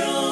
Radio.